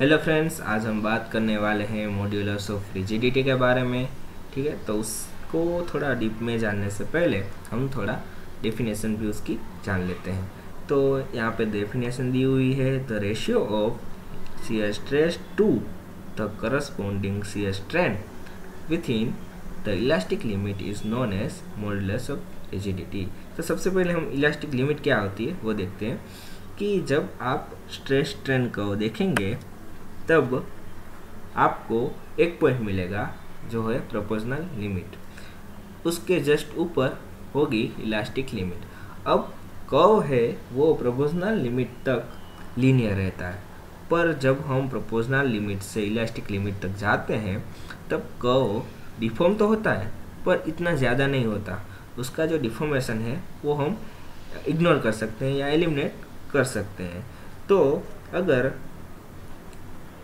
Hello friends आज हम बात करने वाले हैं मॉड्यूलर्स ऑफ़ रिजिडिटी के बारे में, ठीक है? तो उसको थोड़ा डीप में जानने से पहले हम थोड़ा डेफिनेशन भी उसकी जान लेते हैं। तो यहाँ पे डेफिनेशन दी हुई है the ratio of shear stress to the corresponding shear strength within the elastic limit is known as modulus of rigidity तो सबसे पहले हम इलास्टिक लिमिट क्या होती है, वो देखते हैं कि जब आप स्ट्रेस ट्रेन को देखेंगे तब आपको एक पॉइंट मिलेगा, जो है प्रोपोजनल लिमिट उसके जस्ट ऊपर होगी इलास्टिक लिमिट अब कव है, वो प्रोपोजनल लिमिट तक लीनियर रहता है. पर जब हम प्रोपोजनल लिमिट से इलास्टिक लिमिट तक जाते हैं, तब कव डिफॉर्म तो होता है, पर इतना ज़्यादा नहीं होता. उसका जो डिफॉर्मेशन है, वो हम इग्नोर कर सकते हैं या एलिमिनेट कर सकते हैं. तो अगर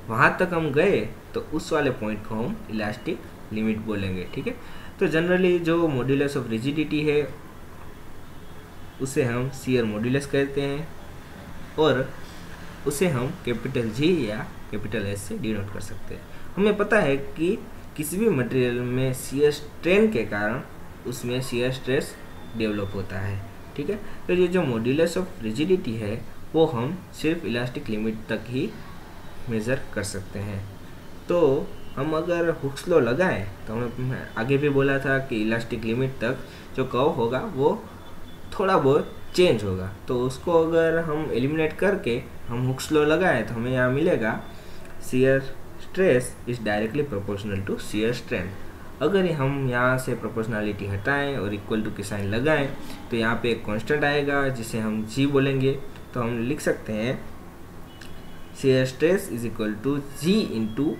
वहाँ तक हम गए तो उस वाले पॉइंट को हम इलास्टिक लिमिट बोलेंगे, ठीक है? तो जनरली जो मॉड्यूलस ऑफ़ रिजिडिटी है, उसे हम सीयर मॉड्यूलस कहते हैं और उसे हम कैपिटल जी या कैपिटल एस से डिनोट कर सकते हैं। हमें पता है कि किसी भी मटेरियल में सीयर स्ट्रेन के कारण उसमें सीयर स्ट्रेस डेवलप होता है, ठीक है? तो ये जो मॉड्यूलस ऑफ़ रिजिडिटी है, वो हम सिर्फ़ इलास्टिक लिमिट तक ही मेज़र कर सकते हैं। तो हम अगर हुक्स लो लगाएँ तो हमें आगे भी बोला था कि इलास्टिक लिमिट तक जो कव होगा, वो थोड़ा बहुत चेंज होगा। तो उसको अगर हम एलिमिनेट करके हम हुक्स लो लगाएँ तो हमें यहाँ मिलेगा shear stress is directly proportional to shear strength अगर हम यहाँ से प्रोपोर्शनलिटी हटाएँ और इक्वल टू की साइन लगाएँ तो यहाँ पे एक कांस्टेंट आएगा, जिसे हम जी बोलेंगे। तो हम लिख सकते हैं shear stress is equal to G into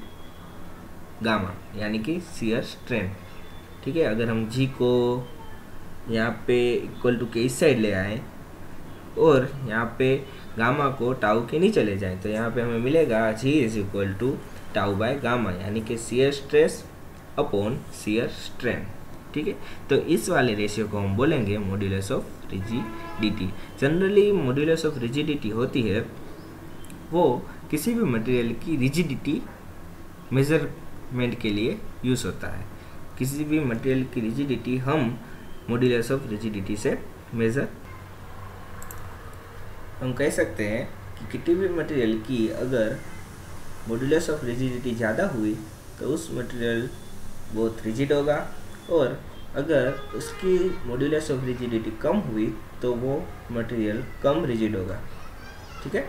gamma यानी कि शेयर स्ट्रेन ठीक है, अगर हम जी को यहाँ पे इक्वल टू के इस साइड ले आए, और यहाँ पे गामा को टाउ के नीचे ले जाएँ तो यहाँ पे हमें मिलेगा G is equal to tau by gamma यानी कि shear stress upon shear strain ठीक है तो इस वाले रेशियो को हम बोलेंगे modulus of rigidity generally modulus of rigidity होती है वो किसी भी मटेरियल की रिजिडिटी मेज़रमेंट के लिए यूज़ होता है। किसी भी मटेरियल की रिजिडिटी हम मॉड्यूलस ऑफ़ रिजिडिटी से मेज़र हम कह सकते हैं कि किसी भी मटेरियल की अगर मॉड्यूलस ऑफ़ रिजिडिटी ज़्यादा हुई तो उस मटेरियल बहुत रिजिड होगा और अगर उसकी मॉड्यूलस ऑफ़ रिजिडिटी कम हुई तो वो मटेरियल कम रिजिड होगा। ठीक है?